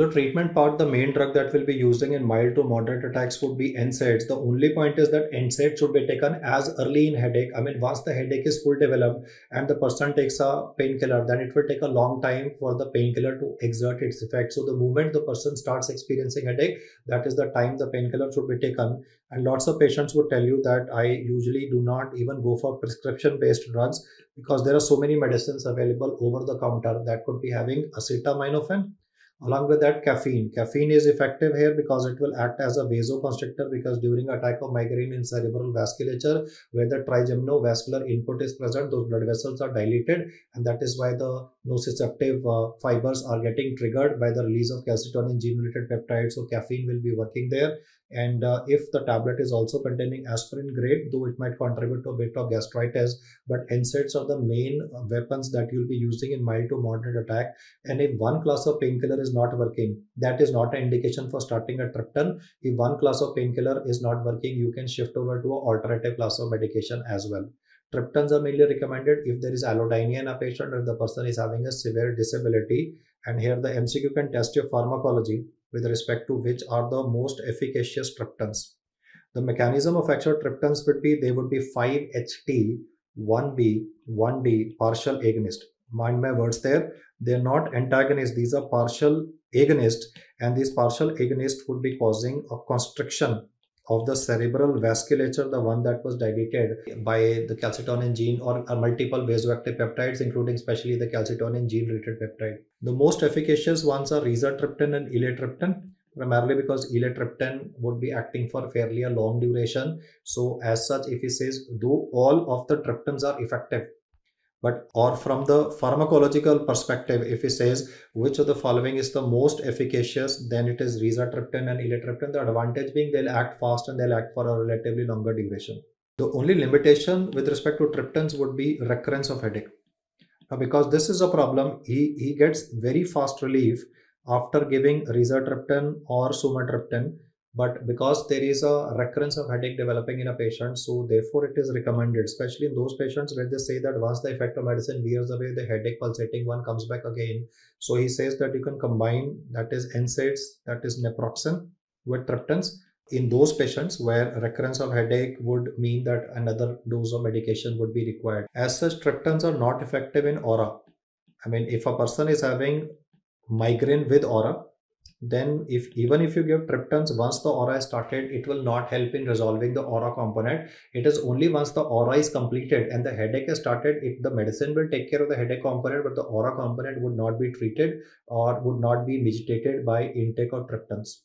the treatment part, the main drug that we'll be using in mild to moderate attacks would be NSAIDs. The only point is that NSAID should be taken as early in headache. I mean, once the headache is full developed and the person takes a painkiller, then it will take a long time for the painkiller to exert its effect. So the moment the person starts experiencing headache, that is the time the painkiller should be taken. And lots of patients would tell you that I usually do not even go for prescription based drugs because there are so many medicines available over the counter that could be having acetaminophen Along with that, caffeine. Caffeine is effective here because it will act as a vasoconstrictor because during attack of migraine in cerebral vasculature, where the trigeminal input is present, those blood vessels are dilated and that is why the nociceptive uh, fibers are getting triggered by the release of calcitonin gene related peptides. So caffeine will be working there and uh, if the tablet is also containing aspirin grade though it might contribute to a bit of gastritis but NSAIDs are the main uh, weapons that you'll be using in mild to moderate attack and if one class of painkiller is not working that is not an indication for starting a triptan if one class of painkiller is not working you can shift over to an alternative class of medication as well triptans are mainly recommended if there is allodynia in a patient or the person is having a severe disability and here the mcq can test your pharmacology with respect to which are the most efficacious triptans. The mechanism of action triptans would be they would be 5-HT, 1B, 1D partial agonist. Mind my words there. They're not antagonists. These are partial agonists and these partial agonists would be causing a constriction of the cerebral vasculature, the one that was dilated by the calcitonin gene or multiple vasoactive peptides, including especially the calcitonin gene related peptide. The most efficacious ones are rizatriptan and eletriptan primarily because eletriptan would be acting for fairly a long duration. So as such, if he says, though all of the triptans are effective, but or from the pharmacological perspective if he says which of the following is the most efficacious then it is rizatriptan and eletriptan the advantage being they'll act fast and they'll act for a relatively longer duration. The only limitation with respect to triptans would be recurrence of headache. Now because this is a problem he he gets very fast relief after giving rizatriptan or sumatriptan but because there is a recurrence of headache developing in a patient so therefore it is recommended especially in those patients where they say that once the effect of medicine wears away the headache pulsating one comes back again. So he says that you can combine that is NSAIDs that is naproxen with triptans in those patients where recurrence of headache would mean that another dose of medication would be required. As such triptans are not effective in aura. I mean if a person is having migraine with aura then if even if you give triptans once the aura is started it will not help in resolving the aura component. It is only once the aura is completed and the headache has started if the medicine will take care of the headache component but the aura component would not be treated or would not be mitigated by intake of triptans.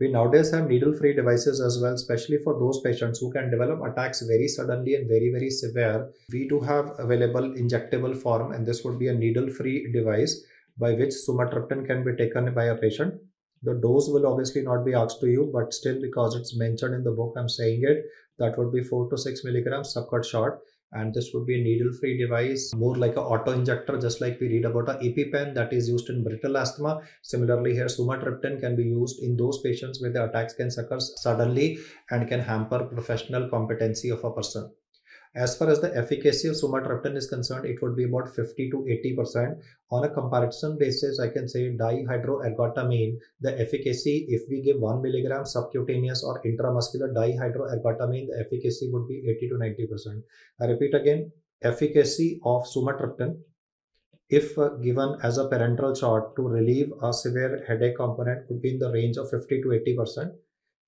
We nowadays have needle-free devices as well, especially for those patients who can develop attacks very suddenly and very, very severe. We do have available injectable form and this would be a needle-free device by which sumatriptan can be taken by a patient. The dose will obviously not be asked to you, but still because it's mentioned in the book, I'm saying it. That would be 4 to 6 milligrams subcut shot. And this would be a needle-free device, more like an auto-injector, just like we read about a EpiPen that is used in brittle asthma. Similarly, here sumatriptan can be used in those patients where the attacks can occur suddenly and can hamper professional competency of a person. As far as the efficacy of sumatriptan is concerned, it would be about 50 to 80%. On a comparison basis, I can say dihydroergotamine, the efficacy, if we give 1 milligram subcutaneous or intramuscular dihydroergotamine, the efficacy would be 80 to 90%. I repeat again, efficacy of sumatriptan if uh, given as a parenteral shot to relieve a severe headache component would be in the range of 50 to 80 percent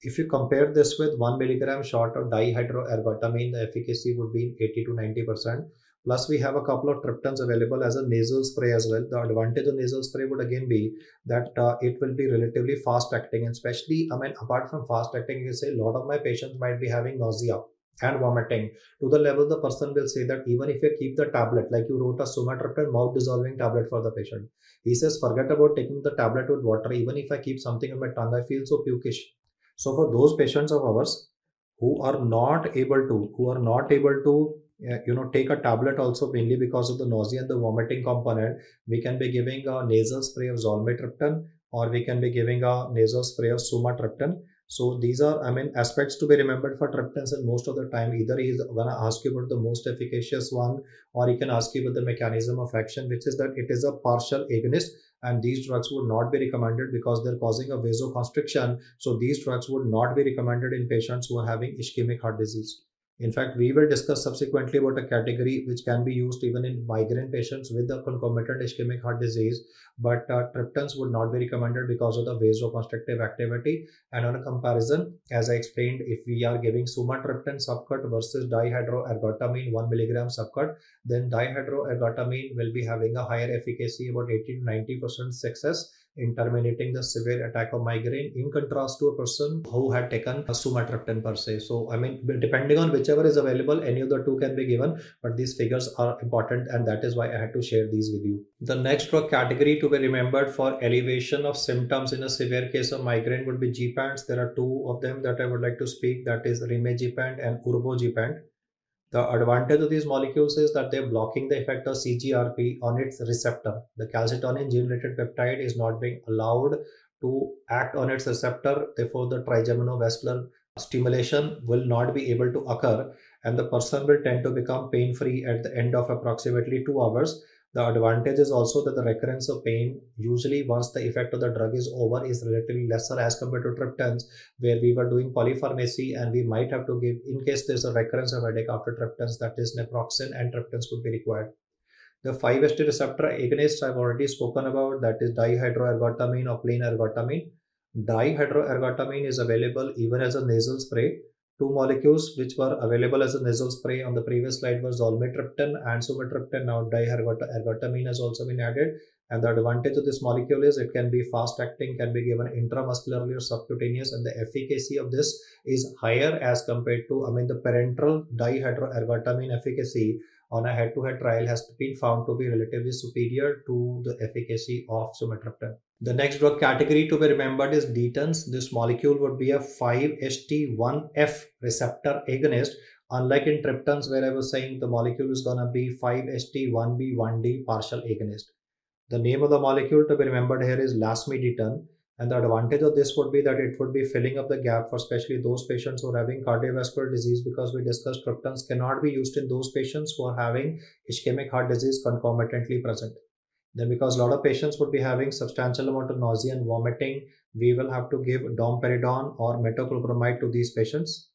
if you compare this with 1 milligram shot of dihydroergotamine, the efficacy would be 80 to 90%. Plus, we have a couple of triptans available as a nasal spray as well. The advantage of nasal spray would again be that uh, it will be relatively fast acting, and especially, I mean, apart from fast acting, you say a lot of my patients might be having nausea and vomiting to the level the person will say that even if you keep the tablet, like you wrote a sumatriptan mouth dissolving tablet for the patient, he says, forget about taking the tablet with water. Even if I keep something in my tongue, I feel so pukish so for those patients of ours who are not able to, who are not able to, uh, you know, take a tablet also mainly because of the nausea and the vomiting component, we can be giving a nasal spray of zolmitriptan or we can be giving a nasal spray of sumatriptan. So these are, I mean, aspects to be remembered for triptans and most of the time either he's gonna ask you about the most efficacious one or he can ask you about the mechanism of action, which is that it is a partial agonist and these drugs would not be recommended because they're causing a vasoconstriction. So these drugs would not be recommended in patients who are having ischemic heart disease. In fact, we will discuss subsequently about a category which can be used even in migraine patients with the concomitant ischemic heart disease, but uh, triptans would not be recommended because of the vasoconstrictive activity. And on a comparison, as I explained, if we are giving sumatriptan subcut versus dihydroergotamine 1 milligram subcut, then dihydroergotamine will be having a higher efficacy, about 80 to 90% success in terminating the severe attack of migraine in contrast to a person who had taken a sumatriptan per se. So, I mean, depending on whichever is available, any of the two can be given, but these figures are important and that is why I had to share these with you. The next drug category to be remembered for elevation of symptoms in a severe case of migraine would be Gepants. There are two of them that I would like to speak that is Rimegepant and Ubrogepant. The advantage of these molecules is that they're blocking the effect of CGRP on its receptor. The calcitonin gene-related peptide is not being allowed to act on its receptor. Therefore, the trigeminovascular stimulation will not be able to occur and the person will tend to become pain-free at the end of approximately two hours the advantage is also that the recurrence of pain, usually once the effect of the drug is over, is relatively lesser as compared to triptans, where we were doing polypharmacy and we might have to give, in case there's a recurrence of headache after triptans, that is naproxen and triptans would be required. The 5-HT receptor agonist I've already spoken about, that is dihydroergotamine or plain ergotamine. Dihydroergotamine is available even as a nasal spray Two molecules which were available as a nasal spray on the previous slide was zolmitriptan and sumatriptan. Now dihydroergotamine has also been added. And the advantage of this molecule is it can be fast acting, can be given intramuscularly or subcutaneous, and the efficacy of this is higher as compared to, I mean, the parenteral dihydroergotamine efficacy on a head-to-head trial has been found to be relatively superior to the efficacy of sumatriptan. The next drug category to be remembered is ditans. This molecule would be a 5-HT1F receptor agonist. Unlike in triptans where I was saying the molecule is gonna be 5-HT1B1D partial agonist. The name of the molecule to be remembered here is lasmiditan. And the advantage of this would be that it would be filling up the gap for especially those patients who are having cardiovascular disease because we discussed triptans cannot be used in those patients who are having ischemic heart disease concomitantly present. Then because a lot of patients would be having substantial amount of nausea and vomiting, we will have to give domperidone or metoclopramide to these patients.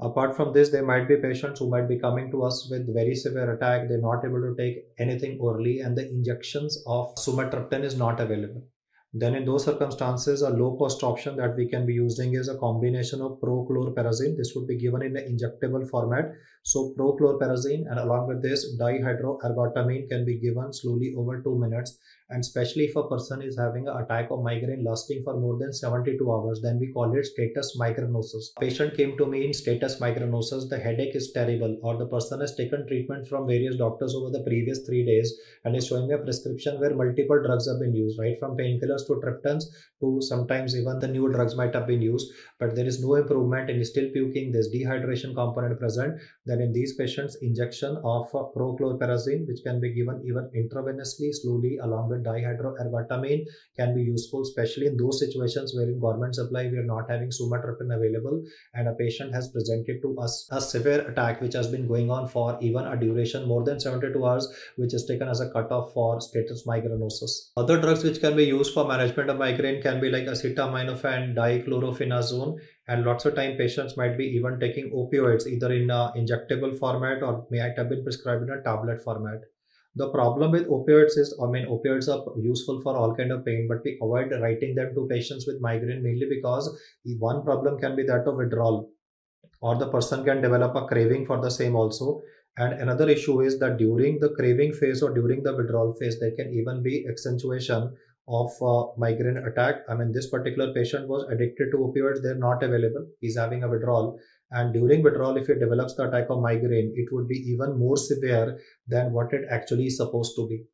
Apart from this, there might be patients who might be coming to us with very severe attack. They're not able to take anything orally and the injections of sumatriptan is not available. Then in those circumstances, a low cost option that we can be using is a combination of prochlorperazine. This would be given in the injectable format. So prochlorperazine and along with this dihydroergotamine can be given slowly over two minutes and especially if a person is having an attack of migraine lasting for more than 72 hours then we call it status migrainosus patient came to me in status migrainosus the headache is terrible or the person has taken treatment from various doctors over the previous three days and is showing me a prescription where multiple drugs have been used right from painkillers to triptans to sometimes even the new drugs might have been used. But there is no improvement and still puking. There's dehydration component present. Then in these patients injection of prochlorperazine which can be given even intravenously slowly along with dihydroergotamine can be useful especially in those situations where in government supply we are not having sumatriptan available and a patient has presented to us a severe attack which has been going on for even a duration more than 72 hours which is taken as a cutoff for status migrainosus other drugs which can be used for management of migraine can be like acetaminophen dichlorothiazide and lots of time patients might be even taking opioids either in a injectable format or may have been prescribed in a tablet format. The problem with opioids is i mean opioids are useful for all kind of pain but we avoid writing them to patients with migraine mainly because one problem can be that of withdrawal or the person can develop a craving for the same also. And another issue is that during the craving phase or during the withdrawal phase there can even be accentuation of uh, migraine attack. I mean, this particular patient was addicted to opioids. They're not available. He's having a withdrawal. And during withdrawal, if he develops the attack of migraine, it would be even more severe than what it actually is supposed to be.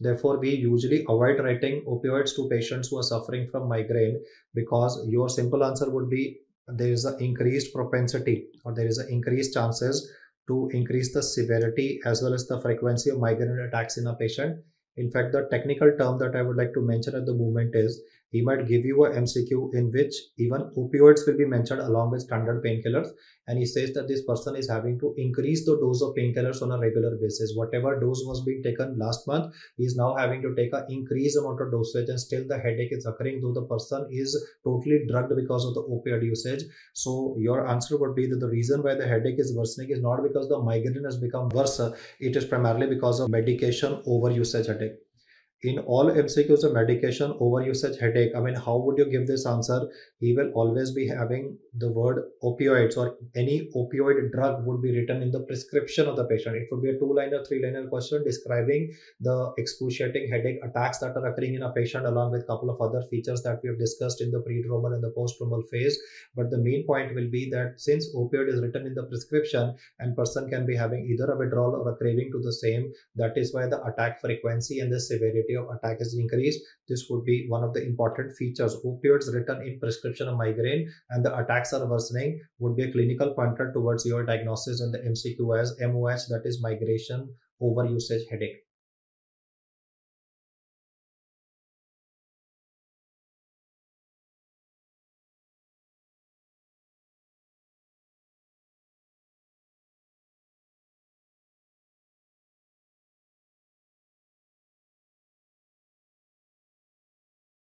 Therefore, we usually avoid writing opioids to patients who are suffering from migraine because your simple answer would be there is an increased propensity or there is an increased chances to increase the severity as well as the frequency of migraine attacks in a patient in fact, the technical term that I would like to mention at the moment is he might give you a MCQ in which even opioids will be mentioned along with standard painkillers. And he says that this person is having to increase the dose of painkillers on a regular basis. Whatever dose was being taken last month, he is now having to take an increased amount of dosage and still the headache is occurring though the person is totally drugged because of the opioid usage. So your answer would be that the reason why the headache is worsening is not because the migraine has become worse. It is primarily because of medication over usage headache in all MCQs of medication overusage headache, I mean, how would you give this answer? He will always be having the word opioids or any opioid drug would be written in the prescription of the patient. It would be a two-liner, three-liner question describing the excruciating headache attacks that are occurring in a patient along with a couple of other features that we have discussed in the pre-dromal and the post-dromal phase. But the main point will be that since opioid is written in the prescription and person can be having either a withdrawal or a craving to the same, that is why the attack frequency and the severity of attack is increased. This would be one of the important features. Opioids written in prescription of migraine and the attacks are worsening would be a clinical pointer towards your diagnosis in the MCQ as that is migration over usage headache.